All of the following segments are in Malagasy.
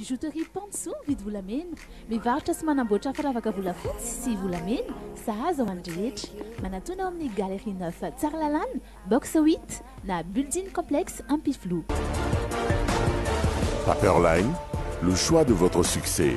Bijouterie Pantso, mividy volamena. Mivarotra sy manamboatra firavaka volafotsy sy volamena, sahaza ho an'ny rehetra. Manatona ao amin'ny Galerie Neuf Tsaralalàna, box huit, na Building Complex Ampifiloha. Paperline, le choix de votre succès.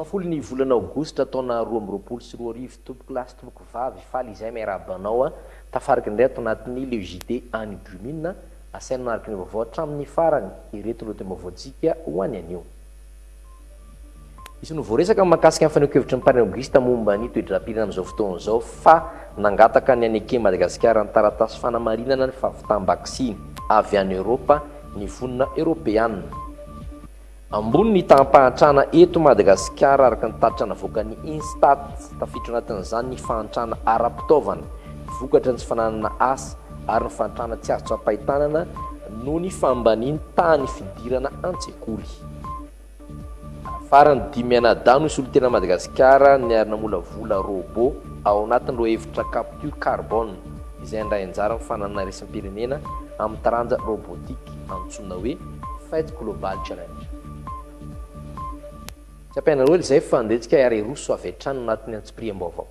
Fahafolon' ny volana aogositra taona roa amby roapolo sy roa arivo tompoko lahy sy tompoko vavy faly izay miarahaba anao a tafaraka indray ato anatin' ny le JT any Drumin a asaino manaraka ny vaovao hatramin' ny farany ireto lohatenim-baovaontsika ho any anio. Izy no voaresaka mahakasika ny fanehoan-kevitry ny Parina Auguste momba ny toe-dram-pirenena amin'izao fotoana izao fa nangataka ny hanekeny Madagasikara ny taratasy fanamarinana ny fahavitam-baksiny avy any Eoropa ny vonona Eoropeana. Ambony ny taham-pahantrana eto Madagasikara araka ny tatitra navoakan'ny INSTAT, tafiditra ao anatin'izany ny fahantrana ara-pitaovana, vokatry ny tsy fananana asa, ary ny fahantrana tsy azo tsapain-tanana noho ny fahambanian'ny tahan'ny fidirana an-tsekoly. kolhii. Farany dimy mianadahy no solontena Madagasikara niary namolavola rôbô ao anatin'ireo efitra Capture Carbone izay handray anjara amin'ny fananana iraisam-pirenena amin'ny taranja rôbôtika antsoina hoe Fight Global Challenge. Tsapainareo ry zay fa andeha tsika hiara hiroso avy hatrany anatin'ny antsipiriam-baovao.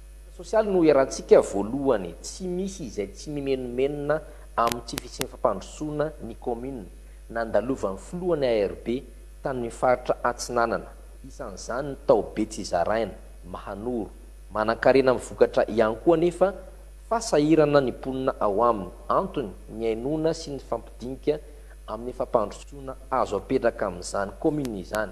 Sciences sociales no iarahantsika voalohany, tsy misy izay tsy mimenomenona amin'ny tsy fisian'ny fampandrosoana ny kaominina, nandalovan'ny filohan'ny ARB tany amin'ny faritra Atsinanana, isan'izany ny tao Betsizaraina, Mahanoro. Manankarena amin'ny vokatra ihany koa anefa fa sahirana ny mponina ao aminy, antony ny hainoana sy ny fifampidinika amin'ny fampandrosoana azo apetraka amin'izany kaominina izany.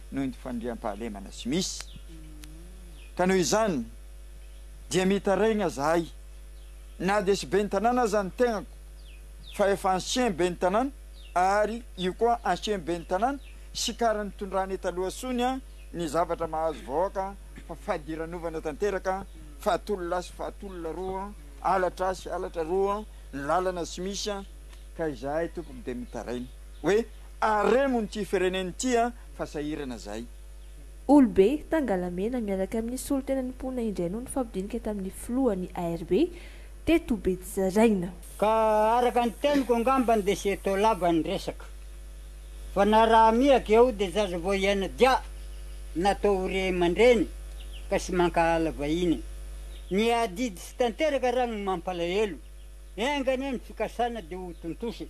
noho ny fandriampahalemana tsy misy. Ka noho izany dia mitaraigna zahay na dia tsy ben'ny tanàna aza ny tegnako fa efa ancien ben'ny tanàna ary io koa ancien ben'ny tanàna sikara nitondrany taloha sonia ny zavatra mahazo vahoaka fa fadiranovana tanteraka fahatolona sy fahatolona roa alatra sy alatra roa ny lalana tsy misy ka izahay tompoko dia mitaraigna hoe Aremo n'ty firenena ity a fa sahirana zahay. Olobe, tangalamena, miaraka amin'ny solontenan'ny mponina indray no nifampidinika tamin'ny filoha ny ARB teto Betsaraina. Ka araka ny teniko angambany dia tsy atao lava ny resaka fa na raha mihiaka eo dia zaza vao hiaina dia natao ho ray aman-dreny ka tsy mankahala vahiny. Ny adidy tsy tanteraka raha ny mampalahelo. Enga anie ny fikasana dia ho tontosa e.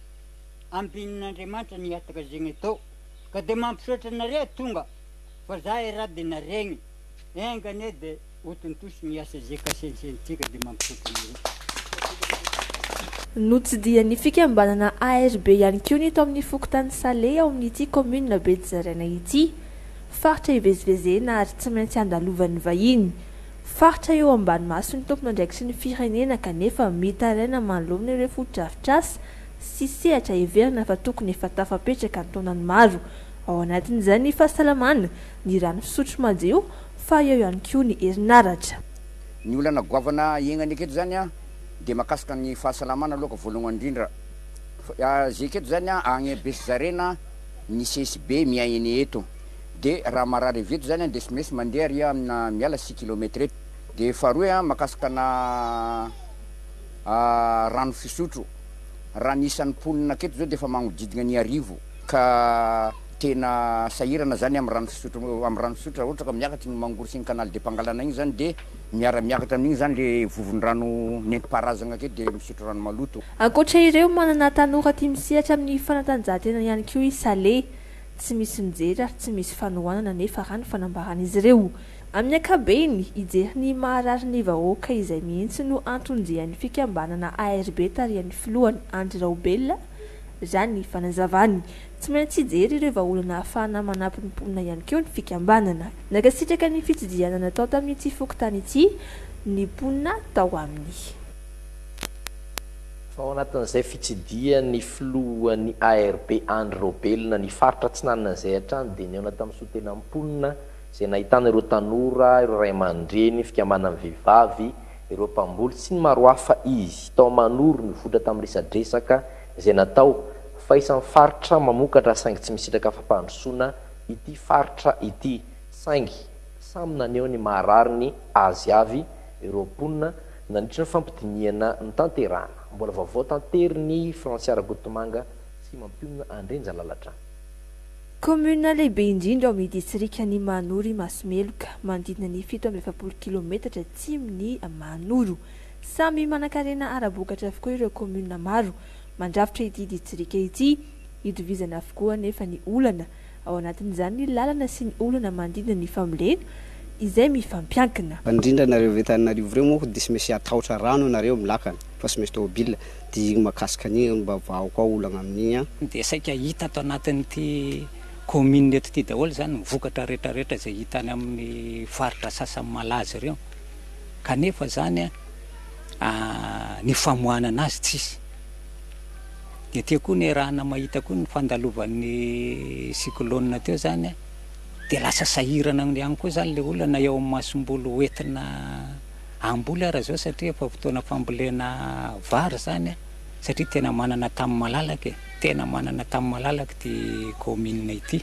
Ampian'Andriamanitra ny hiataka zegny atao ka de mampisaotra anareo tonga fa za era de naregny enga anie de ho tontosa ny asa ze kasentsentitsika de mampisaotra anareo. Notsidihan'ny fikambanana ARB ihany koa ny eto amin'ny fokontany Sale ao amin'ity kaominina Betsizaraina ity. Faritra ivezivezena ary tsy maintsy andalovan'ny vahiny. Faritra eo ambany mason'ny tompon'andraikitry ny firenena kanefa mitaraina manoloana ireo fotodrafitrasa sy sehatra heverina fa tokony efa tafapetraka an-taonany maro. Ao anatin'izay ny fahasalamana, ny rano fisotro madio, fa eo ihany koa ny herinaratra. Ny olana goavana iainganay aketo izany dia mahakasika ny fahasalamana aloha ka voalohany indrindra. Izay aketo izany agny Besizarena ny CSB miahy anay eto. Dia raha marary avy eto izany dia tsy maintsy mandeha ary amina miala six kilomètre eto. Dia faharoa mahakasika ana. rano fisotro raha ny isan'ny mponina aketo izao dia efa magnodidina ny arivo ka tena sahirana izany amin'ny rano fisotro amin'ny rano fisotro raha ohatra ka miakatra iny Mangory sy ny canal de Pangalana iny izany dia miara miakatra amin'iny izany ilay vovon-drano nentim-paharazana aketo dia misotro rano maloto. Ankoatra ireo manana tanora tia misehatra amin'ny fanatanjahantena ihany koa i Saleh. Tsy misy mijery ary tsy misy fanohanana anefa raha ny fanambaran'izy ireo. Amin'ny ankabeny, hijery ny maharary ny vahoaka izay mihitsy no anton-dian'ny fikambanana ARB tarihan'ny filohany Andry Raobelina, raha ny fanazavany. Tsy maintsy hijery ireo vahaolana ahafahana manampy ny mponina ihany koa ny fikambanana. Nankasitraka ny fitsidihana natao tamin'ity fokontany ity ny mponina tao amin'ny. Tao anatin'izay fitsidihan'ny filohan'ny ARB Andry Raobelina ny faritra atsinanana izay hatrany dia nihaona tamin'ny soa tena ny mponina izay nahitana ireo tanora, ireo ray aman-dreny, fikambanan'ny vehivavy, ireo mpamboly sy ny maro hafa izy, tao Manoro nivoitra tamin'ny resadresaka izay natao, fa isan'ny faritra mamokatra saingy tsy misitraka fampandrosoana ity faritra ity, saingy samy naneho ny maharary ny azy avy ireo mponina nandritry ny fampidinihana notanterahana. Mbola vaovao tantery ny Frantsy Rakotomanga sy Mampionona Andrinjalalatra. Kaominina lehibe indrindra ao amin'ny distrikan'i Mahanoro i Masomeloka, manodidina ny fito amby efapolo kilaometatra atsimon'i Mahanoro. Samy manankarena ara-bokatra avokoa ireo kaominina maro mandrafitra ity distrika ity. Itovizana avokoa anefa ny olana, ao anatin'izany ny lalana sy ny olana manodidina ny fambolena izay mifampiankina. Fa ny rindra nareo avy eto Antananarivo ireo moa dia tsy misy hatahotra rano ianareo amin'ny lakana fa tsy misy tômôbila. Diniho mahakasika ny mba vahaoko ao olagna amin'igny an. Dia saika hita ato anatin'ity commune eto ity daholo izany ny vokatra rehetra rehetra izay hita any amin'ny faritra sasany malaza ireo kanefa izany ny famoahana azy tsisy. Dia ity koa niarahana mahita koa ny fandalovan'ny cyclone teo izany dia lasa sahirana ihany koa izany ilay olona na eo amin'ny masomboly hoentina Hamboly ary zao satria efa fotoana fambolena vary zany a, satria tena manana tany malalaka e, tena manana tany malalaka ity kaominina ity.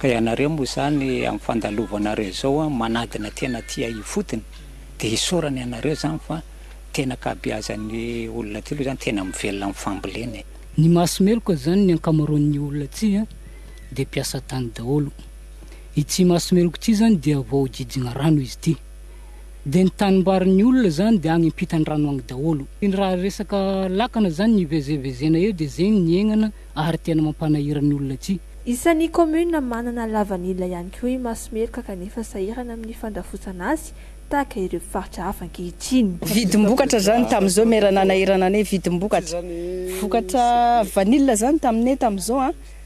Ka ianareo moa zany amin'ny fandalovanareo zao a, manadina tena tia ifotony, dia isaorana ianareo zany fa tena ankabeazan'ny olona aty aloha zany tena mivelona amin'ny fambolena e. Ny mahasomeloka zany ny ankamaroan'ny olona aty a, dia mpiasa tany daholo. Ity Masomeloko ity zany dia voahodidina rano izy ity. Dia ny tanimbarin'ny olona zany dia agny ampitan'ny rano agny daholo. Ny raha resaka lakana zany nivezevezena eo dia zegny niaignana ary tena mampanahira ny olona aty. Isan'ny commune manana lavanila ihany koa i Masomeloka kanefa sahirana amin'ny fandafotsana azy tahaka ireo faritra hafa ankehitriny. Vidim-bokatra zany tamin'izao Maire nanahirana anay vidim-bokatra. Vokatra vanila zany taminay tamin'izao an.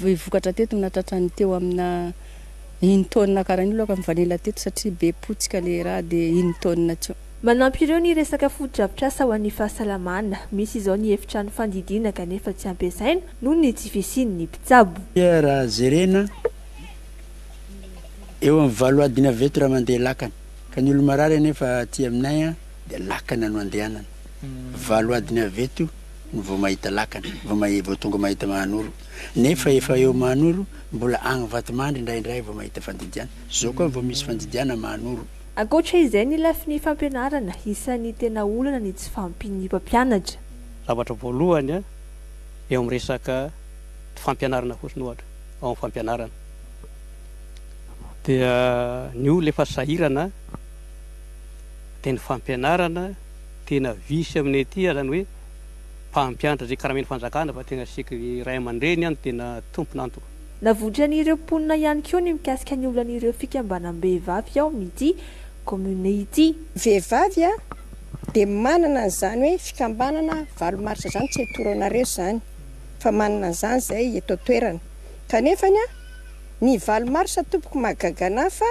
Ny vokatra teto nahatratra ny teo amina une tonne karaha io loaka ny vanila teto satria be potsika le raha dia une tonne teo. Manampy ireo ny resaka fotodrafitrasa ho an'ny fahasalamana. Misy izao ny efitrano fandidiana kanefa tsy ampiasaina noho ny tsy fisian'ny mpitsabo. Dia raha jerena eo amin'ny valo adiny avy eto raha mandeha lakana ka ny olo-marary anefa aty aminay dia lakana no andehanana valo adiny avy eto. no vao mahita lakana, vao mahi, vao tonga mahita Mahanoro, nefa efa eo Mahanoro, mbola agny Vatomandry indraindray vao mahita fandidiana, zao koa vao misy fandidiana Mahanoro. Ankoatra izay ny lafiny fampianarana, isan'ny tena olana ny tsy fahampian'ny mpampianatra. Zavatra voalohany eo amin'ny resaka fampianarana fotsiny ohatra, ao amin'ny fampianarana, dia ny olona efa sahirana dia ny fampianarana, Tena visy aminay aty ary zany hoe mpampianatra izay karamain'ny fanjakana fa tena saiky ny ray aman-dreny ihany no tena tompon'antoka. Navotran'ireo mponina ihany koa ny mikasika ny olan'ireo fikambanam-behivavy ao amin'ity kaominina ity. Vehivavy a! dia manana an'izany hoe fikambanana valo marsa izany tsy hitory anareo izany fa manana an'izany izay eto an-toerana kanefany a! ny valo marsa tompoko mahagaga anah fa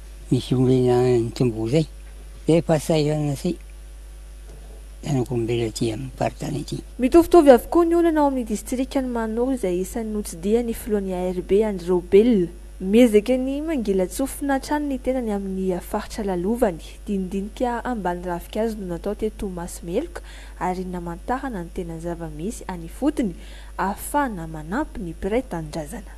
Misy omena ny tomboa izay dia fahasahiranana sy zanak'olombelona aty amin'ny faritany aty. Mitovitovy avokoa ny olana ao amin'ny distrikan'i Manoro izay isan'ny notsidihan'ny filohan'ny ARB Andry Raobelina. Miezaka ny mangilan-tsofina hatrany ny tenany amin'ny faritra lalovany. Dinidinika ambany ravinkazo no natao teo Toamasomheloka ary namantarana ny tena zava-misy any ifotony ahafahana manampy ny mpiray tanindrazana.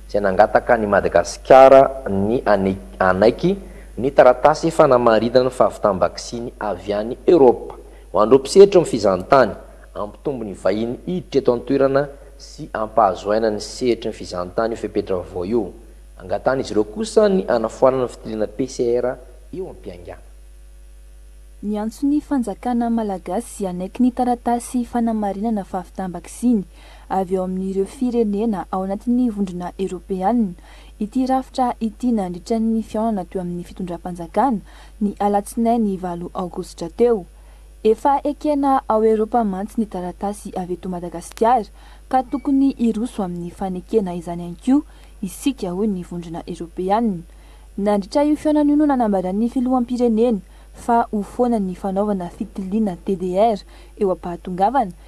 izay nangataka an'i Madagasikara ny hanaiky ny taratasy fanamarinana ny fahavitam-baksiny avy any Eoropa ho an'ireo mpisehotra amin'ny fizahantany, hampitombo ny vahiny hiditra eto an-toerana sy hampahazoaina ny sehatry ny fizahantany io fepetra vaovao io. Angatahan'izy ireo kosa ny hanafoanana ny fitiliana PCR eo am-piaingana. Niantso ny fanjakana malagasy hanaiky ny taratasy fanamarinana fahavitam-baksiny avy ao amin'ireo firenena ao anatin'ny Vondrona Eoropeanina ity rafitra ity nandritra ny fihaonana teo amin'ny fitondram-panjakana ny alatsinainy valo aogositra teo. Efa ekena ao Eoropa mantsy ny taratasy avy eto Madagasikara ka tokony hiroso amin'ny fanekena izany ihany koa isika hoy ny Vondrona Eoropeanina. Nandritra io fihaonana io no nanambaran'ny Filoham-pirenena fa ho foana ny fanaovana fitiliana TDR eo am-pahatongavana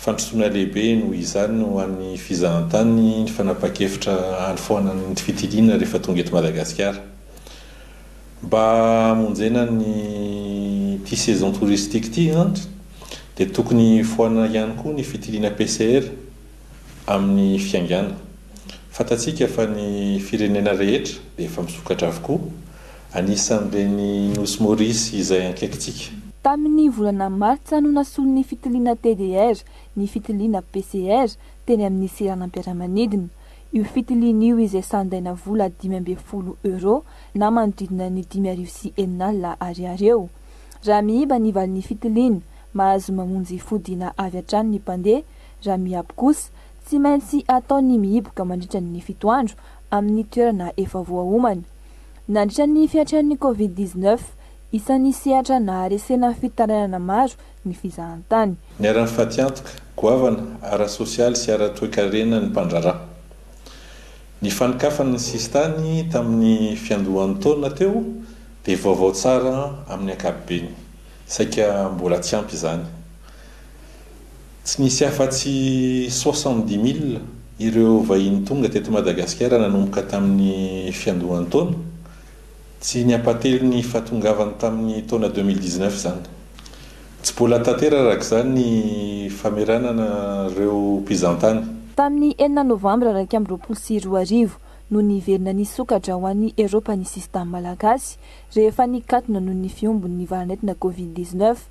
Fandrosoana lehibe noho izany ho an'ny fizahantany ny fanapahan-kevitra hanofanana ny fitiliana rehefa tonga eto Madagasikara. Mba hamonjena an'ity saison touristique ity mantsy dia tokony hifoanana ihany koa ny fitiliana PCR amin'ny fiaingàna. Fantatsika fa ny firenena rehetra dia efa misokatra avokoa Anisan'ireny Nosy Maurice izay ankaikitsika. Tamin'ny volana martsa no nasolon'ny fitiliana TDR ny fitiliana PCR teny amin'ny seranam-piaramanidina. Io fitiliana io izay sandaina vola dimy ambin'ny folo euros na manodidina ny dimy arivo sy enina alina ariary eo. Raha miiba ny valin'ny fitiliana, mahazo mamonjy fodiana avy hatrany ny mpandeha. Raha miabo kosa, tsy maintsy atao ny mihiboka mandritra ny fito andro amin'ny toerana efa voaomana. Nandritra ny fiatrehan'ny Covid dix neuf, isan'ny sehatra naharesena fitarainana maro ny fizahantany. Niharan'ny fatiantoka, goavana ara-sosialy sy ara-toekarena ny mpandraharaha. Ny fanokafana ny sisintany tamin'ny fiandohan'ny taona teo dia vaovao tsara amin'ny ankapobeny, saika mbola tsy ampy izany. Tsy nisy afa-tsy soixante-dix mille ireo vahiny tonga teto Madagasikara nanomboka tamin'ny fiandohan-taona. Tsy ny ampatelo ny fahatongavany tamin'ny taona deux mille dix-neuf izany. Tsy bola tantera araka izany ny fameranana ireo mpizantany. Tamin'ny enina novambra iraika amby roapolo sy roa arivo no niverina nisokatra ho an'i Eropa ny sisintany malagasy rehefa nikatona noho ny fihombon'ny valan'aretina Covid dix-neuf.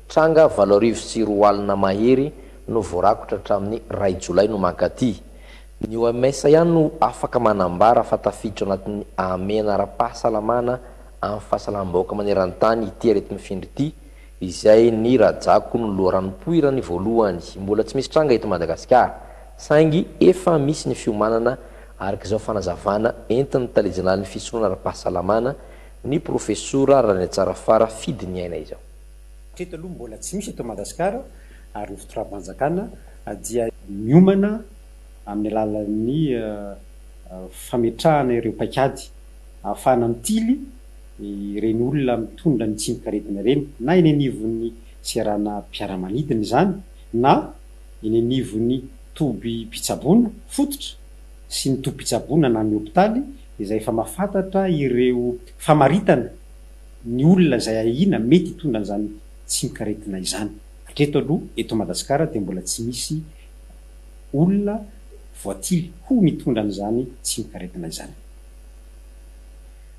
Tranga valo arivo sy roa alina mahery no voarakotra hatramin'ny iray jolay no mankaty. Ny OMS ihany no afaka manambara fa tafiditra ao anatin'ny ahamehana ara-pahasalamana amin'ny fahasalam-bahoaka maneran-tany ity aretim-mifindra ity, izay ny rajako no loharanom-poirany voalohany. Mbola tsy misy tranga eto Madagasikara, saingy efa misy ny fiomanana, araka izao fanazavana entin'ny tale jeneralin'ny fisoronana ara-pahasalamana, ny profesora Raniatsarafara Fidiniaina izao. Hatreto aloha mbola tsy misy eto Madagasikara ary ny fitondrampanjakana dia miomana amin'ny alalan'ny fametrahana ireo paikady ahafahana mitily ireny olona mitondra ny tsimokaretina ireny na eny anivon'ny seranam-piaramanidina izany na eny anivon'ny tobim-pitsaboana fototra sy ny tobim-pitsaboana na ny hopitaly izay efa mahafantatra ireo famaritana ny olona izay ahiana mety hitondra an'izany tsimok'aretina izany. Hatreto aloha eto Madagasikara dia mbola tsy nisy olona voatily ho nitondra an'izany tsimok'aretina izany.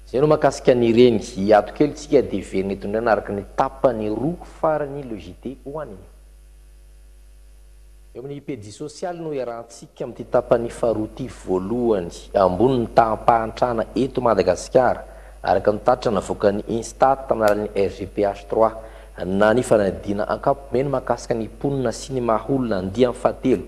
Izay no mahakasika an'ireny. Hiato kely isika dia hiverina eto indray araka ny tapany roa farany le JT ho anio. Eo amin'ny pejy sosialy no iarahantsika amin'ity tapany faharoa ity voalohany ambony ny taham-pahantrana eto Madagasikara, araka ny tatitra navoakan'ny INSTAT tamin'ny alalan'ny RGPH trois, na ny fanadihadiana ankapobeny mahakasika ny mponina sy ny maha olona andiany fahatelo.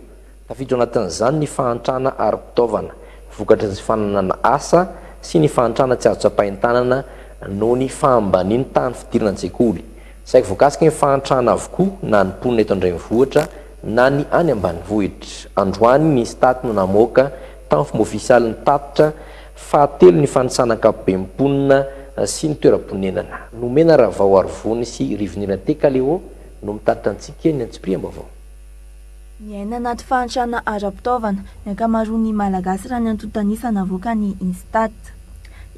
Tafiditra ao anatin'izany ny fahantrana ara-pitaovana, vokatry ny tsy fananana asa sy ny fahantrana tsy azo tsapain-tanana noho ny fahambanian'ny tahan'ny fidirana an-tsekoly. Saika voakasika ny fahantrana avokoa na ny mponina eto an-drenivohitra na ny any ambanivohitra. Androany ny Instat no namoaka tamfomba ofisialy ny tatitra fahatelo nifanisana ankapobem-mponina sy ny toeram-ponenana. Nomena Ravao Arivony sy Rivinirina Teka Léo no mitatitra antsika eny antsipiriam-baovao. Miaina anaty fahantrana ara-pitaovana ny ankamaroan'ny Malagasy raha ny antontanisa navoakan'ny INSTAT.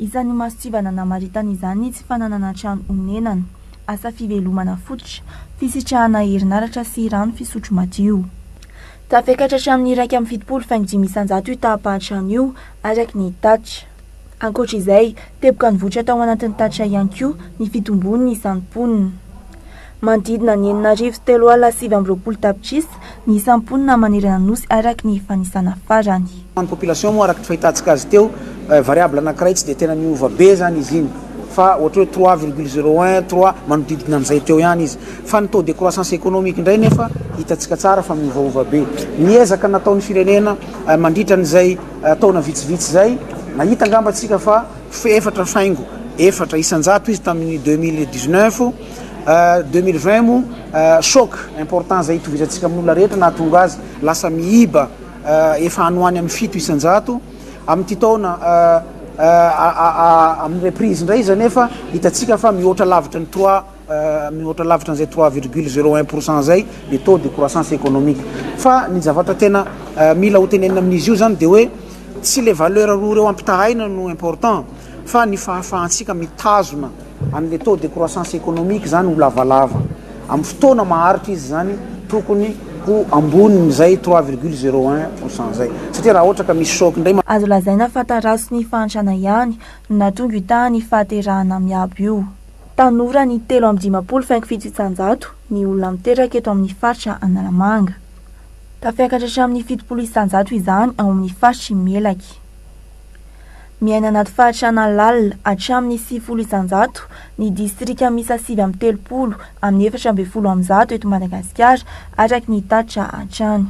Isan'ny masontsivana namaritana izany ny tsy fananana trano honenana, asa fivelomana fototra, fisitrahana herinaratra sy rano fisotro madio. Tafekatra hatramin'ny iraika amby fitopolo faingo dimy isan-jato io taham-pahantrana io, araka ny tatitra. Ankoatra izay, teboka nivoitra tao anatin'ny tatitra ihany koa ny fitomboan'ny isan'ny mponina. Manodidina ny enina arivo telo alina sivy amby roapolo tapitrisa ny isan'ny mponina manerana ny Nosy araka ny fanisana farany. Ho an'ny population moa araka ny fahitantsika azy teo, variable anankiray tsy dia tena niova be izany izy iny fa ohatra hoe trois virgule zero un, trois, manodidina an'izay teo ihany izy. Fa ny taux de croissance économique indray nefa hitantsika tsara fa miovaova be. Ny ezaka nataon'ny firenena mandritra an'izay. Taona vitsivitsy izay, nahita angamba isika fa fe efatra faingo efatra isan-jato izy tamin'ny deux mille dix-neuf, deux mille vingt moa choc important izay itovizantsika amin'olona rehetra nahatonga azy lasa miiba efa any ho any amin'ny fito isan-jato. Amin'ity taona amin'ny reprise indray izy anefa hitantsika fa mihoatra lavitra ny trois mihoatra lavitra an'izay trois virgule zero un pour cent izay ny taux de croissance économique. Fa ny zavatra tena mila hotenenina amin'izy io izany dia hoe tsy ilay valeur roa ireo ampitahaina no important fa ny fahafahantsika mitazona an'ilay taux de croissance économique izany ho lavalava. Amin'ny fotoana maharitra izy izany tokony ho ambonin'izay trois virgule zero un pour cent izay satria raha ohatra ka misy choc indray Azo lazaina fa tarazo sy ny fahantrana ihany no nahatonga io tahan'ny fahaterahana miabo io. Tanora ny telo amby dimampolo faingo fito isanjato ny olona miteraka eto amin'ny faritra Analamanga. Tafiakatra hatramin'ny fitopolo isanjato izany ao amin'ny faritr'i Melaky. Miaina anaty faritra analalina hatramin'ny sivifolo isanjato ny distrika miisa sivy amby telopolo amin'ny efatra ambin'ny folo amby zato eto Madagasikara araka ny tatitra hatrany.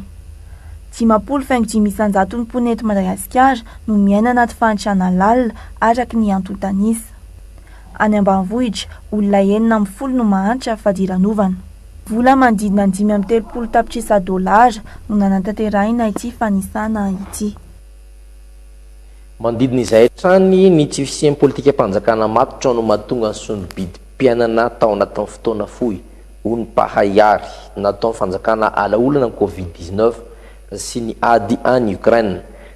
Dimampolo faingo dimy isanjato ny mponina eto Madagasikara no miaina anaty faritra analalina araka ny antontan'isa. any ambanivohitra, olona enina amby folo no mahantra fadiranovana. Vola manodidina ny dimy amby telopolo tapitrisa dolara no nanatanterahina ity fanisana ity. Manodidina izay hatrany ny tsy fisian'ny politikam-panjakana matotra no mahatonga ny sombin-didim-piainana tao anatin'ny fotoana fohy, hoy ny mpahay àry. Nataon'ny fanjakana ala olana ny Covid dix-neuf sy ny ady any Ukraine.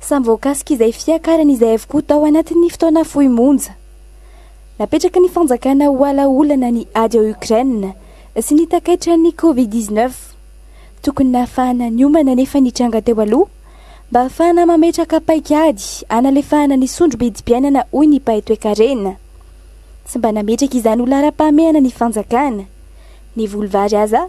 Samy voakasika izay fiakarany izay avokoa tao anatin'ny fotoana fohy monja. Napetraky ny fanjakana ho ala olana ny ady ao Ukraine sy ny takaitran'ny Covid dix neuf. Tokony nahafahana niomana anefa ny tranga teo aloha mba hahafahana mametraka paik'ady hanalefahana ny sondro-bidim-piainana hoy ny mpahay toekarena. Tsy mba nametraka izany ho laharam-pahamehana ny fanjakana. Ny voly vary aza.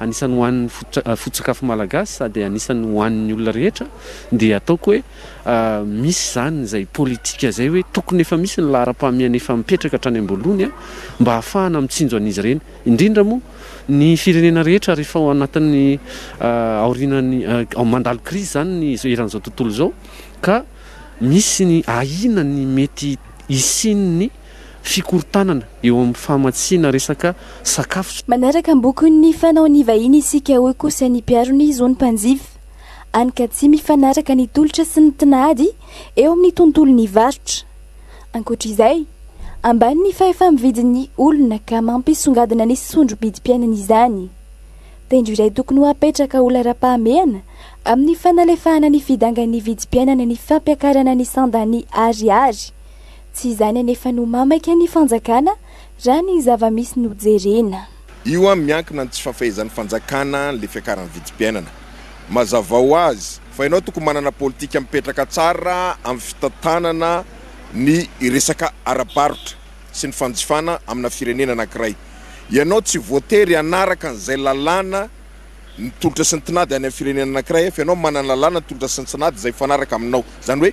Anisan'ny ho an'ny foto-tsakafo malagasy sady anisan'ny ho an'ny olona rehetra dia ataoko hoe misy izany izay politika izay hoe tokony efa misy ny laharam-pahamehana efa mipetraka hatrany am-boalohany mba hahafahana mitsinjo an'izy ireny indrindra moa ny firenena rehetra ary efa ao anatin'ny aorinan'ny mandalo krizy izany ny eran'izao tontolo izao ka misy ny ahiana ny mety hisian'ny fikorontanana eo amin'ny famatsiana resaka sakafo. Manaraka ny bokin'ny fanaon'ny vahiny isika hoy kosa ny mpiaro ny zon'ny mpanjifa. Any ka tsy mifanaraka ny tolotra sy ny tinady eo amin'ny tontolon'ny varotra. Ankoatra izay, ambany ny fahefa-mividin'ny olona ka mampisongadina ny sondro-bidim-piainana izany. Tendro iray tokony ho apetraka ho laharam-pahamehana amin'ny fanalefahana ny fidangan'ny vidim-piainana ny fampiakarana ny sandan'ny ariary. Tsy izany anefa no mamaka ny fanjakana raha ny zava-misy no jerena. Io an miankina ny tsy fafehezan'ny fanjakana an'le fiakaran'ny vidim-piainana. Mazava ho azy fa ianao tokony manana politika mipetraka tsara amin'ny fitantanana ny resaka ara-barotra sy ny fanjifana amina firenena anankiray. Ianao tsy voatery hanaraka an'izay lalàna ny tolotra sy ny tinady any amin'ny firenena anankiray fa ianao manana lalàna ny tolotra sy ny tsinady izay mifanaraka aminao. Izany hoe.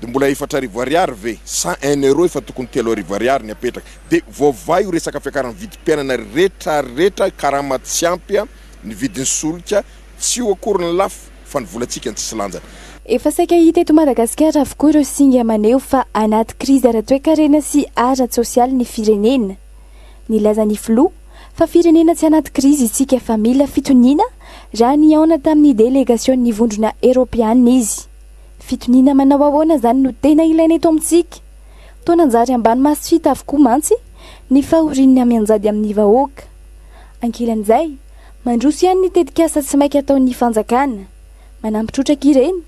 De mbola efatra arivo ariary ve sa un euro efa tokony telo arivo ariary ny apetraka de voavaha io resaka fiakarany vidim-piainana retra retra karama tsy ampy a ny vidin'ny solika tsy io akory ny lafo fa ny volantsika ny tsisy lanjany. Efa saika hita eto Madagasikara avokoa ireo singa maneho fa anaty krizy ara-toekarena sy ara-tsosialy ny firenena. Nilaza ny filoha fa firenena tsy anaty krizy isika fa mila fitoniana raha nihaona tamin'ny delegasion'ny vondrona eropeanina izy. Fitoniana manao ahoana izany no tena ilaina eto amintsika? Toa nanjary ambany maso hita avokoa mantsy ny fahorian'ny hamianjady amin'ny vahoaka. Ankilan'izay, mandroso ihany ny tetikasa tsy maika ataon'ny fanjakana. Manampy trotraka ireny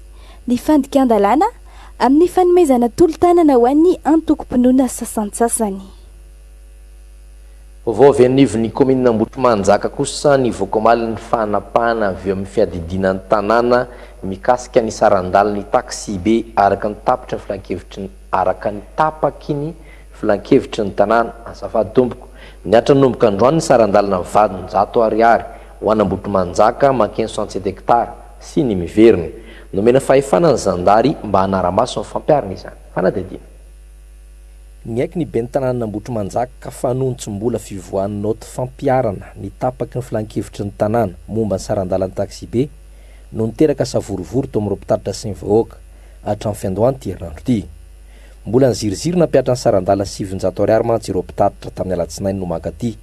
ny fandikan-dalàna amin'ny fanomezana tolo-tanana ho an'ny antokom-pinoana sasantsasany. Vaovao avy any anivon'ny kaominina Ambohitrimanjaka kosa nivoaka omaly ny fanapahana avy eo amin'ny fiadidiana ny tanàna mikasika ny saran-dalan'ny taksibe araka ny tapitra filankevitry ny araka ny tapaky ny filankevitry ny tanàna. Azafady tompoko, nihatra nanomboka androany ny saran-dalana valonjato ariary ho an'Ambohitrimanjaka mankeny Sentier d'Hectare sy ny miverina. Nomena fahefana ny zandary mba hanara-maso ny fampiharana izany fanadihadiana. Niaiky ny Ben'ny Tanànan'Ambohitrimanjaka fa noho ny tsy mbola fivoahan'ny naoty fampiharana ny tapaky ny Filan-kevitry ny Tanàna momba ny saran-dalan'ny taksibe no niteraka savorovoro teo amin'ireo mpitatitra sy ny vahoaka hatramin'ny fiandohan'ity herinandro ity. Mbola niziriziry nampihatra ny saran-dala sivinjato ariary mantsy ireo mpitatitra tamin'ny alatsinainy no maka ity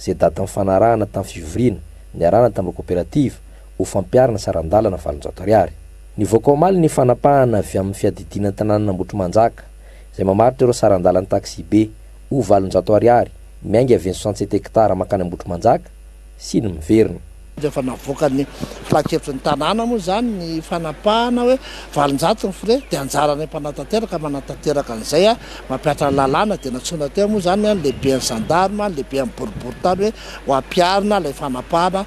izay datin'ny fanarahana tamin'ny fivoriana niarahana tamin'ireo koperativa ho fampiharana saran-dalana valonjato ariary. Nivoaka omaly ny fanapahana avy amin'ny fiadidiana ny tanànan'Ambohitrimanjaka, izay mamaritra ireo saran-dalan'ny taxi-be ho valonjato ariary miainga avy eny soixante sept hectares mankany Ambohitrimanjaka sy ny miverina. Efa navoakan'ny filankevitry ny tanàna moa izany ny fanapahana hoe valonjato ny frais, dia anjaran'ny mpanatanteraka manatanteraka an'izay mampihatra ny lalàna, dia nantsoina teo moa izany ny lehiben'ny gendarme, ny lehiben'ny boriborintany hoe ho ampiharina ilay fanapahana.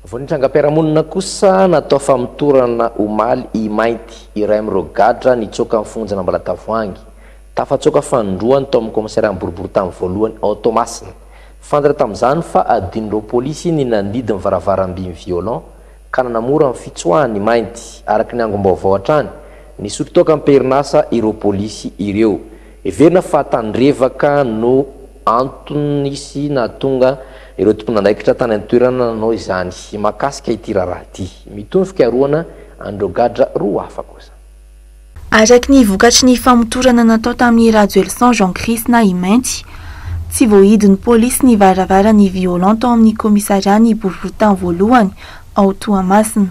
Vao ny trangam-piarahamonina kosa natao famotorana omaly i Mainty, iray amin'ireo gadra nitsoaka amin'ny fonjan' Ambalatavoahangy. Tafatsoaka fanindroany tao amin'ny kaomisarian'ny boribory tamin'ny voalohany ao Toamasina. Fantatra tamin'izany fa adinon'ireo polisy ny nandidy ny varavaram-by mi-violon ka nanamora ny fitsoahany i Mainty. Araka ny angom-baovao hatrany, nisolo toaka am-perinasa ireo polisy ireo. Heverina fa tandrevaka no antony sy nahatonga ireo tompon'andraikitra tany an-toerana nanao izany mahakasika ity raharaha ity. Mitombo fikarohana an'ireo gadra roa hafa kosa. Araka ny vokatry ny famotorana natao tamin'i Rajoelison Jean Krisna i Mainty, tsy voahidin'ny polisy ny varavaran'i Violent tao amin'ny kaomisarian'i Borivoritany voalohany ao Toamasina.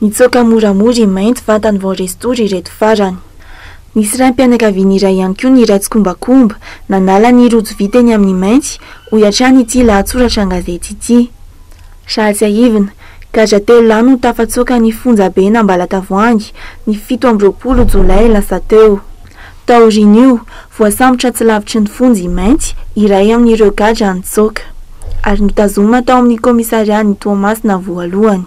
Nitsoaka moramora i Mainty vantany vao resy tory ireto farany. Nisy raim-pianakaviana iray ihany koa niray tsikombakomba, nanala ny rojo vy teny amin'i Mainty, hoy hatrany ity lahatsoratra an-gazety ity. Raha tsiahivina, gadra telo lahy no tafatsoaka ny fonjaben' Ambalatavoahangy, ny fito amby roapolo jolay lasa teo. Taorian'io, voasambotra tsy lavitry ny fonja i Mainty, iray amin'ireo gadra nitsoaka, ary notazomina tao amin'ny kaomisarian'i Toamasina voalohany.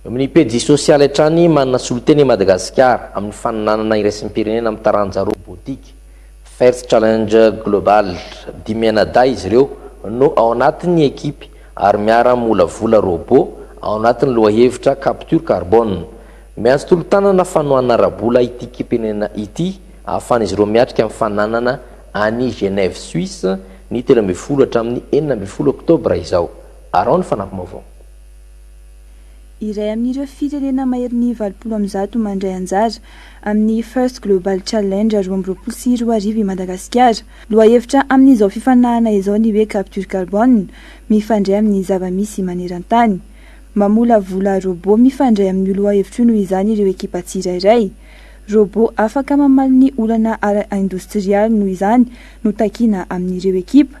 Amin'ny pejy sosialy hatrany, manana solontena i Madagasikara amin'ny faninanana iraisampirenena amin'ny taranja robotika, First Challenge Global. Dimy mianadahy izy ireo no ao anatin'ny ekipy ary miara-mamolavola robot ao anatin'ny lohahevitra Capture Carbone. Miantso tolo-tanana fanohanana ara-bola ity kiprenena ity ahafahan'izy ireo miatrika amin'ny faninanana any Genève Suisse ny telo ambin'ny folo hatramin'ny enina ambin'ny folo oktobra izao. Araho ny fanampim-baovao. Iray amin'ireo firenena maherin'ny valopolo amby zato mandray anjara amin'ny First Global Challenge roa amby roapolo sy roa arivo i Madagasikara. Lohahevitra amin'izao fifaninanana izao ny hoe Capture Carbone, mifandray amin'ny zava-misy maneran-tany. Mamolavola robot mifandray amin'io lohahevitra io noho izany ireo ekipa tsirairay. Robot afaka mamaly ny olana ara-indostrialy noho izany no takiana amin'ireo ekipa.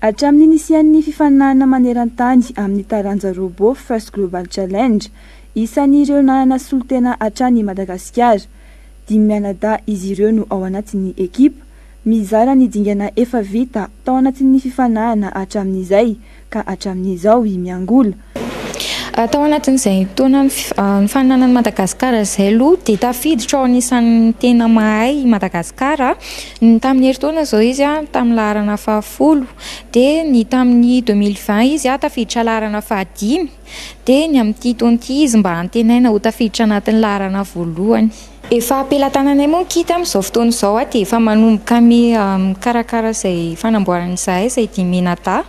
Hatramin'ny nisian'ny fifaninanana maneran-tany amin'ny taranja Robot First Global Challenge, isan'ireo nanana solontena hatrany i Madagasikara. Dimy mianadahy izy ireo no ao anatin'ny ekipa, mizara ny dingana efa vita tao anatin'ny fifanahana hatramin'izay ka hatramin'izao i Miangola, Tao anatin'izay taona nifaninanan'i Madagasikara izay aloha dia tafiditra ao anisan'ny tena mahay i Madagasikara. Ny tamin'ny herintaona izao izy tamin'ny laharana fahafolo, dia ny tamin'ny deux mille vingt izy tafiditra laharana fahadimy, dia ny amin'ity taona ity izy mba antenaina ho tafiditra anatin'ny laharana voalohany. Efa am-pelatananay moa ny kit amin'izao fotoana izao dia efa manomboka mikarakara izay fanamboarana izahay izay dihy menadahy.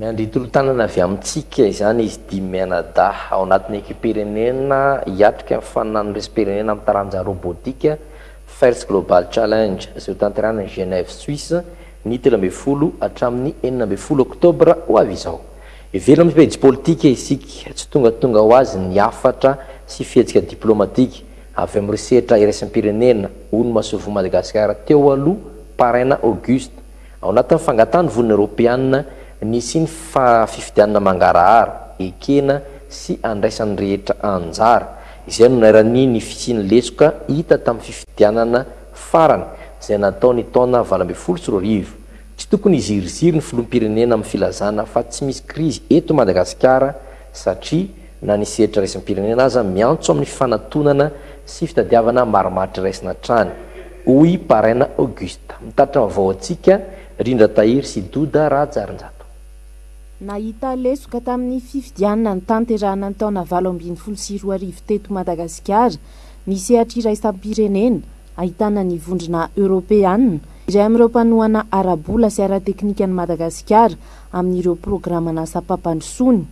Miandry hitolo-tanana avy amintsika izany izy dimy mianadahy ao anatin'ny ekimpirenena hiatrika ny faninan'ny resmpirenena amin'ny taranja robotika First Global Challenge izay hotanterahina any Genève, Suisse, ny telo ambin'ny folo hatramin'ny enina ambin'ny folo oktobra ho avy izao. Hevero amin'ny pejy politika isika, tsy tongatonga ho azy ny hafatra sy fihetsika diplaomatika avy amin'ireo sehatra iraisampirenena, hoy ny masoivoho Madagasikara teo aloha, Paraina Auguste. Ao anatin'ny fangatahan'ny Vonina Eoropeana nisy ny fifidianana mangarahara, ekena sy andraisan'ny rehetra anjara, izay no nairany ny fisian'ny letsoka hita tamin'ny fifidianana farany izay natao ny taona valo ambin'ny folo sy roa arivo. Tsy tokony hiziriziry ny Filoham-pirenena amin'ny filazana fa tsy misy krizy eto Madagasikara satria na ny sehatra iraisampirenena aza miantso amin'ny fifanatonana sy fitadiavana marimaritra raisina hatrany, hoy Paraina Auguste, mitatitra vaovao antsika, Rindra Tahiry sy Doda Rahajarinjato. Nahita lesoka tamin'ny fifidianana notanterahina ny taona valo ambin'ny folo sy roa arivo teto Madagasikara ny sehatra iraisampirenena ahitana ny Vondrona Eoropeana, iray amin'ireo mpanohana ara-bola sy ara-teknikan'i Madagasikara amin'ireo programan'asam-pampandrosoany.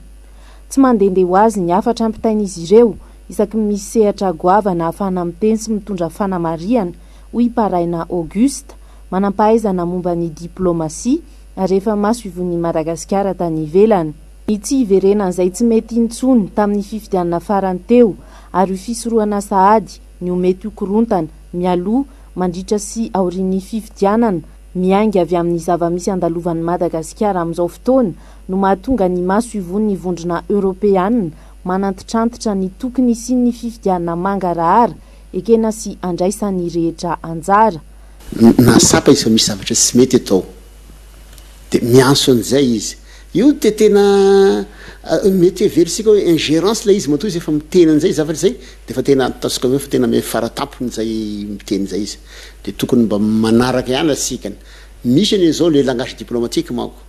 Tsy mandehandeha ho azy ny hafatra ampitain'izy ireo isaky ny misy sehatra goavana ahafahana miteny sy mitondra fanamarihana, hoy i Paraina Auguste, manam-pahaizana momba ny diplaomasia ary efa masoivohon'i Madagasikara tany ivelany. Ny tsy hiverenan'izay tsy mety intsony tamin'ny fifidianana farany teo ary ho fisorohana sahady ny ho mety ho korontana mialoha, mandritra sy aorian'ny fifidianana, miainga avy amin'ny zava-misy andalovan'i Madagasikara amin'izao fotoana no mahatonga ny maso ivohon'ny Vondrona Eoropeana manantitrantitra ny tokony hisian'ny fifidianana mangarahara ekena sy andraisan'ny rehetra anjara. Nahatsapa izy fa misy zavatra tsy mety eto ao, dia miantso an'izay izy. Io dia tena mety heverintsika hoe ingérence ilay izy, matoa izy efa miteny an'izay zavatra izay, dia efa tena ataontsika hoe efa tena amin'ny fara-tampon'izay miteny izay izy. Dia tokony mba manaraka ihany raha tsy hikany. Misy anie izao le langage diplomatique manko.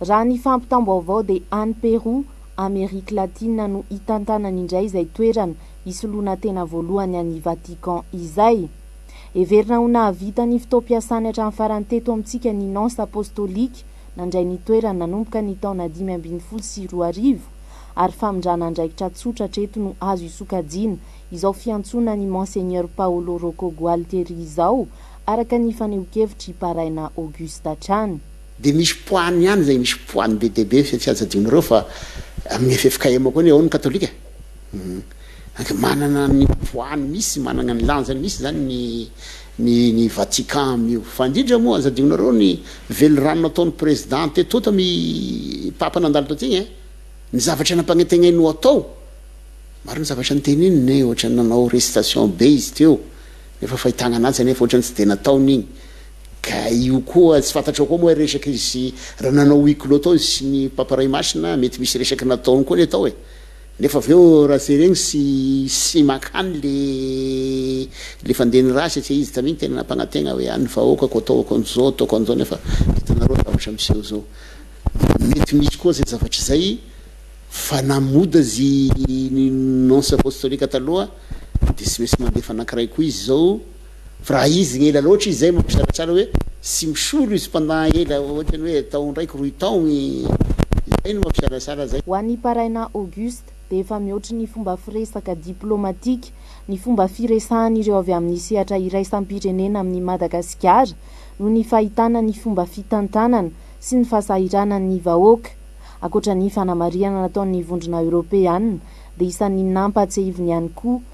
Raha ny fampitam-baovao dia any Pérou, Amerique Latine no hitantanany indray izay toerana hisoloana tena voalohany an'i Vatican izay. Heverina ho nahavita ny fotoam-piasany hatramin'ny farany teto amintsika ny Nonce Apostolique nandray ny toerany nanomboka ny taona dimy ambin'ny folo sy roa arivo ary famindrana andraikitra tsotra hatreto no azo hisokajiana izao fiantsoana an'i Monseigneur Paolo Rocco Gualtieri izao araka ny fanehokevitr'i Paraina Auguste hatrany Dia misy poahany ihany izay misy poahany be dia be tsy aza adinonareo fa amin'ny ffkm koa anie ao ny katolika hum manana ny poahany misy manana ny lanjany misy izany ny ny ny vatican amin'io fa indrindra moa aza adinonareo ny velirano nataon'ny président teto tamy papa nandalo tao tiny eh ny zavatra nampanentenainy ho atao maro ny zavatra niteneniny eh ohatrany nanao recitation be izy teo nefa fahitagna anazy anefa ohatrany tsy dia nataony iny Ka io koa tsy fantatrao koa moa resaka izy sy raha nanao huis clos tao izy sy ny papa Rahimasina mety misy resaka nataony koa le tao e! Nefa avy eo raha jereny tsy tsy mankany le le fandehany ra satria izy tamin'iny tena nampagnategna hoe an'ny vahoaka ko ataoko an'zao ataoko an'zao nefa hitanareo zavatra miseho zao. Mety misy koa zay zavatra zay fa na moda zy ny nonce apostolique taloha de tsy maintsy mandefa anankiray koa izy zao Fa raha hizigna ela loatra izy zay manko sarotsara hoe tsy misolo izy pendant ela ohatrany hoe taogno raiky roy taogny zay no mampisarasara zay. Ho an'i Paraina Auguste dia efa mihoatry ny fomba firesaka diplaomatika ny fomba firesahan'ireo avy amin'ny sehatra iraisam-pirenena amin'i Madagasikara noho ny fahitana ny fomba fitantanana sy ny fahasahiranan'ny vahoaka. Ankoatra ny fanamarihana nataon'ny Vondrona Eoropeana dia isan'ny nampahatsiahiviny ihany koa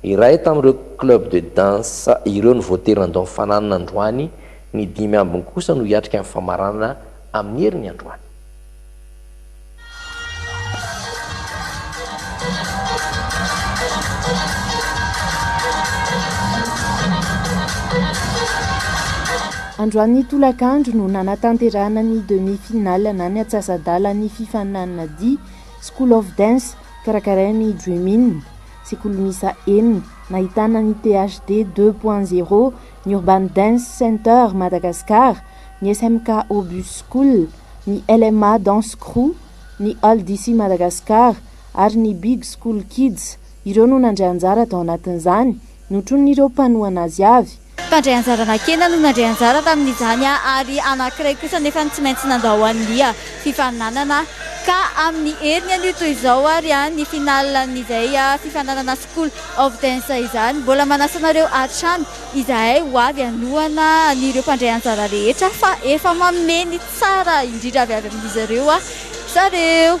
Iray tamin'ireo club de danse ireo no voatery nandao ny fananany androany, ny dimy ambiny kosa no hiatrika ny famaranana amin'ny heriny androany. Androany tolakandro no nanatanterahana ny demi finale na ny atsasa-dalan'ny fifaninanana dihy School of Dance karakarain'ny Dream In. sekoly miisa enina nahitana ny THD deux point zero, ny Urban Dance Center Madagascar, ny SMK Obus School, ny LMA Dance Crew, ny Aldc Madagascar ary ny Big School Kids, ireo no nandray anjara tao anatin'izany, notronin'ireo mpanohana azy avy. Mpandray anjara Nakena no nandray anjara tamin'izany ary anankiray kosa anefa no tsy maintsy nandao an'ny fifaninanana ka amin'ny heriny anio toy izao ary ny finalen'izay fifaninanana School of Dance izany. Mbola manasa anareo hatrany izahay ho avy hanohana an'ireo mpandray anjara rehetra fa efa manome ny tsara indrindra avy amin'izy ireo zareo.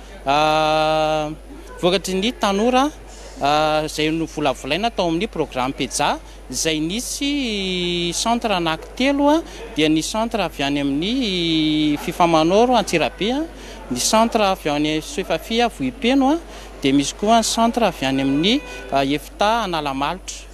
vokatry ny tanora izay novolavolaina tao amin'ny programme PEJA izay nisy centre anankitelo dia ny centre avy any amin'ny Fifamanoro Antsirabe, ny centre avy ao any Soifafia Vohipeno dia misy koa ny centre avy any amin'ny Efta Analamalotra.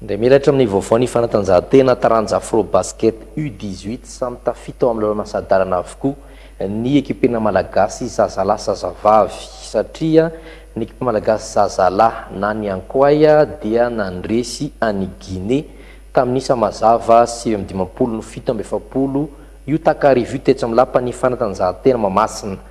Indray menatra amin'ny vaovao ny fanatanjahantena taranja Afrobasket U dix huit, samy tafita ao amin'ny lalao lasa-dalana avokoa ny ekipena malagasy zazalahy sy zazavavy satria ny ekipa malagasy zazalahy na ny Ankoay dia nandresy an'i Guinée tamin'ny isa mazava sivy amby dimampolo no fito amby efapolo io takariva io tetsy amin'ny lapan'ny fanatanjahantena Mahamasina.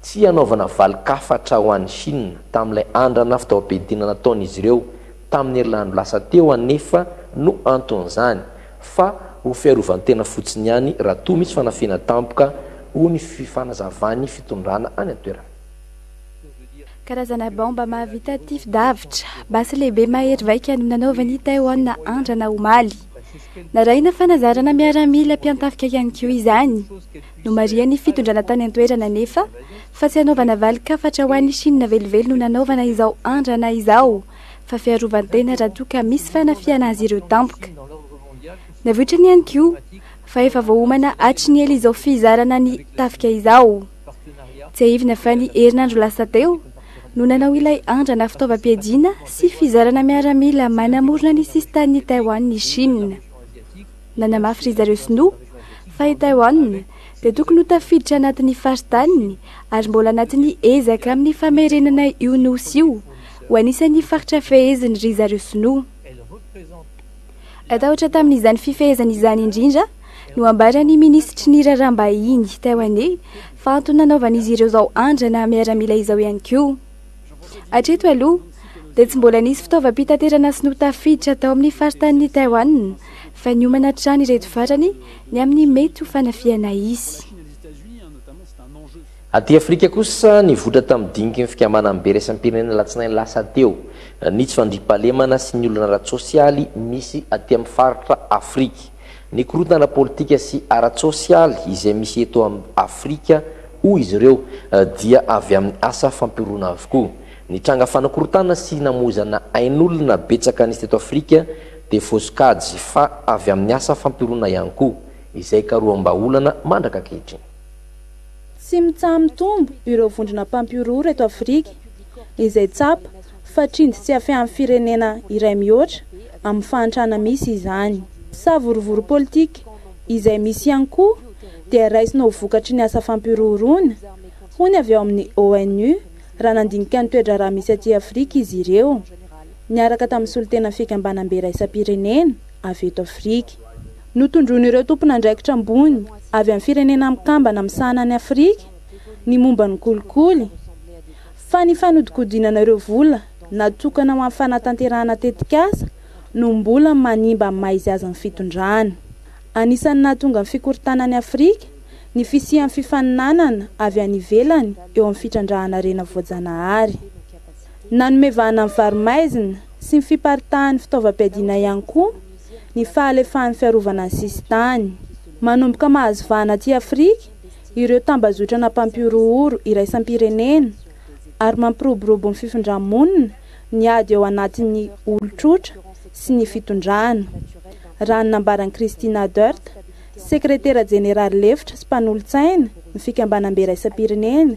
Tsy hanaovana valin-kafatra ho an'i Shina tamin'ilay andrana fitaovam-piadiana nataon'izy ireo tamin'ny herinandro lasa teo anefa no anton'izany, fa ho fiarovan-tena fotsiny ihany raha toa misy fanafihana tampoka, hoy ny fifanazavan'ny fitondrana any an-toerana. Karazana baomba mahavita tifi-davitra basy lehibe mahery vaika no nanaovan'i Taiwan andrana omaly. Narahina fanazarana miaramila mpiantafika ihany koa izany. Nomarihan'ny fitondrana tany an-toerana anefa fa tsy hanaovana valin-kafatra ho an'i Shina velively no nanaovana izao andrana izao fa fiarovan-tena raha toa ka misy fanafihana azy ireo tampoka. Navoitrany ihany koa fa efa voaomana hatry ny ela izao fizarana ny tafika izao. Tsiahivina fa ny herinandro lasa teo no nanao ilay andrana fitaovam-piadiana sy fizarana miaramila manamorona ny sisin-tanin'i Taiwan i Shina. Nanamafy ry zareo sinoa fa i Taiwan dia tokony ho tafiditra anatin'ny faritaniny ary mbola anatin'ny ezaka amin'ny famerenana io nosy io ho anisan'ny faritra feheziny ry zareo sinoa. Tahotra tamin'izany fifehezana izany indrindra no ambaran'ny minisitry ny raharaham-bahiny Taiwaney fa antony nanaovan'izy ireo izao andrana miaramila izao ihany koa. Hatreto aloha, dia tsy mbola nisy fitaovam-pitaterana sinoa tafiditra tao amin'ny faritanin'i Taiwan, fa niomana hatrany ireto farany ny amin'ny mety ho fanafihana hisy. Aty Afrika kosa, nivoitra tamin'ny diniky ny fikambanan'ny be iraisam-pirenena alatsinainy lasa teo, ny tsy fandriampahalemana sy ny olana ara-tsosialy misy aty amin'ny faritra Afrika. Ny korontana politika sy ara-tsosialy izay misy eto amin'i Afrika, hoy izy ireo, dia avy amin'ny asa fampihoroana avokoa. Ny tranga fanakorontana sy namoizana ain'olona betsaka nisy teto Afrika dia voasokajy fa avy amin'ny asa fampihoroana ihany koa, izay karoham-bahaolana mandrak'ankehitriny. Tsy mitsaha-mitombo ireo vondrona mpampihorohoro eto Afrika, izay tsapa fa trindry tsy afiahan'ny firenena iray mihoatra amin'ny fahantrana misy izany. Savorovoro politika izay misy ihany koa dia raisina ho vokatry ny asa fampirohoroana, hoy ny avy ao amin'ny ONU, raha nandinika ny toe-draharaha misy aty Afrika izy ireo, niaraka tamin'ny solontenan'ny Fikambanam-be Iraisam-pirenena. avy eto Afrika. Notondroin'ireo tompon'andraikitra ambony avy amin'ny Firenena Mikambana misahana an'i Afrika ny momba ny kolikoly, fa ny fanodinkodinana ireo vola natokana ho amin'ny fanatanterahana tetikasa no mbola manimba amin'ny maha izy azy ny fitondrana. Anisan'ny nahatonga ny fikorontanan'i Afrika ny fisian'ny fifaninanana avy any ivelany eo amin'ny fitrandrahana harena voajanahary. Nanome vahana ny varo-maizina sy ny fiparitahan'ny fitaovam-piadiana ihany koa ny fahalefahan'ny fiarovana ny sisintany. Manomboka mahazo vahana aty Afrika ireo tambazotrana mpampihorohoro iraisam-pirenena ary mampiroborobo ny fifindrà-monina ny ady ao anatin'ny olon-trotra sy ny fitondrana, raha ny nambaran'i Christine Adert, sekretera jeneraly lefitra sy mpanolotsaina ny Fikambanam-be iraisam-pirenena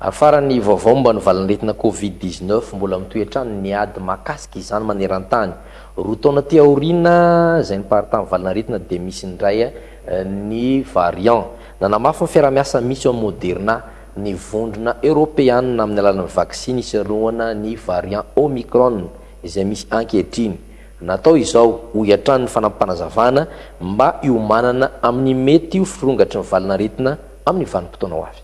Afaran' ny vaovao momba ny valan'aretina Covid dix neuf, mbola mitohy hatrany ny ady mahakasika izany maneran-tany. Roa taona aty aoriana izay niparitahan'ny valan'aretina dia misy indray ny variant. Nanamafy ny fiaraha-miasa misy eo amin'i Moderna ny vondrona eoropeanina amin'ny alalan'ny vaksiny hiseroana ny variant Omicron izay misy ankehitriny. Natao izao, hoy hatrany ny fanampim-panazavana, mba hiomanana amin'ny mety ho firongatry ny valan'aretina amin'ny vanim-potoana ho avy.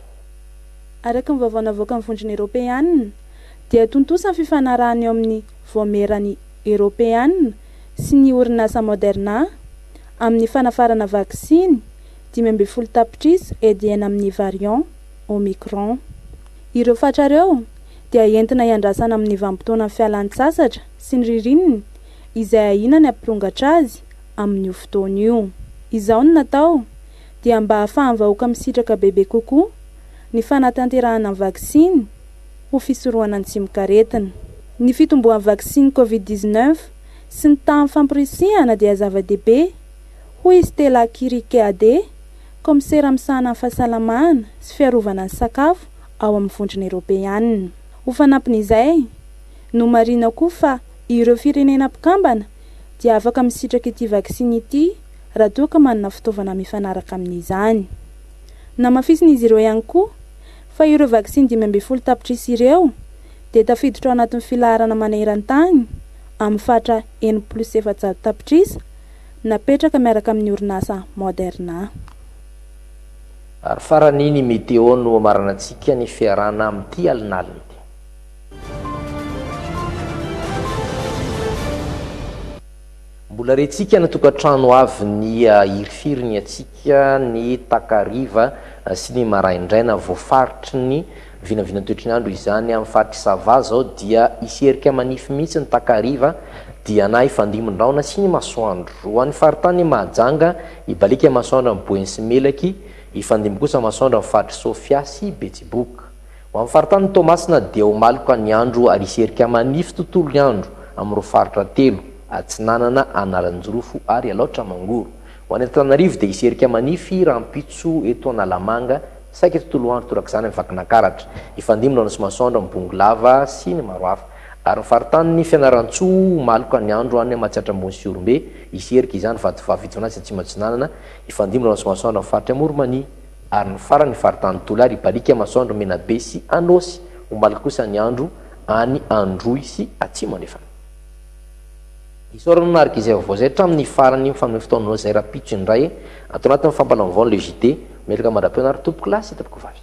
Araka ny vaovao navoakan'ny Vondrona Eropeanina, dia tontosa ny fifanarahana eo amin'ny Vaomieran'ny Eropeanina sy ny orinasa Moderna amin'ny fanafarana vaksiny dimy ambin'ny folo tapitrisa EDN amin'ny variant Omicron. Ireo fatra ireo dia entina hiandrasana amin'ny vanim-potoanan'ny fialan-tsasatra sy ny ririnina izay ahiana ny hampirongatra azy amin'io fotoana io. Izao no natao. dia mba hahafahan'ny vahoaka misitraka bebe kokoa ny fanatanterahana ny vaksiny ho fisorohana ny tsimok'aretina. Ny fitomboan'ny vaksiny Covid dix-neuf sy ny tahan'ny famporisihana dia zava-dehibe, hoy i Stella Kirikeade, kaomisera misahana ny fahasalamana sy fiarovana ny sakafo ao amin'ny Vondrona Eoropeanina. Ho fanampin'izay, nomarihina koa fa ireo firenena mpikambana dia afaka misitraka ity vaksiny ity raha toa ka manana fitaovana mifanaraka amin'izany. Namafisin'izy ireo ihany koa fa ireo vaksiny dimy ambin'ny folo tapitrisa ireo dia tafiditra ao anatin'ny filaharana maneran-tany amin'ny fatra eny plus efajato tapitrisa napetraka miaraka amin'ny orinasa Moderna. Ary farany, ny Météo no hamaranantsika ny fiarahana amin'ity alinalina ity. Mbola rentsika ny tokantrano avy nihirifiry ny hatsiaka ny takariva sy ny maraindraina. Voafaritry ny vinavina toetry ny andro izany amin'ny faritr'i Sava izao dia hiserika manify mihitsy ny takariva dia na hifandimbi-drahona sy ny masoandro. Ho an'ny faritany Mahajanga, hibaliaka masoandro any Boeny sy Melaky, hifandimby kosa masoandro amin'ny faritr'i Sofia sy Betsiboka. Ho an'ny faritanin'i Toamasina dia ho maloka ny andro ary hisy erika manify tontolo ny andro amin'ireo faritra telo, Atsinanana, Analanjirofo ary Alaotra Mangoro. Ho any Antananarivo dia hisy erika manify rahampitso eto Analamanga, saika tontolo andro torak'izany any Vakinakaratra, Ifandimby ny Nosy Masoandro any Bongolava sy ny maro hafa. Ary ny faritanin'i Fianarantsoa ho maloka ny andro any Matsiatra Ambony sy Ihorombe, hisy erika izany Vatovavy Itsonasy Atsimo Atsinanana, Ifandimby ny Nosy Masoandro amin'ny faritry Amorimania. Ary ny farany faritany Tolahy ry Balika Masoandro Menabe sy Anôsy omaly kosa ny andro any Androy sy Atsimo Andrefana. Isaorana anaraka izay vaovao izay hatramin'ny farany mifanome fotoananao izay rahampitso indray ato anatin'ny fampalaovaon le JT. Meloka mandra-peo anareo tompoko lahy sy tompoko vavy.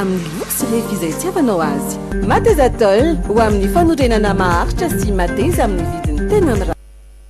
Amin'ny bourse rehefa izay itiavanao azy. Matezatol, ho amin'ny fanorenana maharitra sy mateza amin'ny vidiny tena mirary.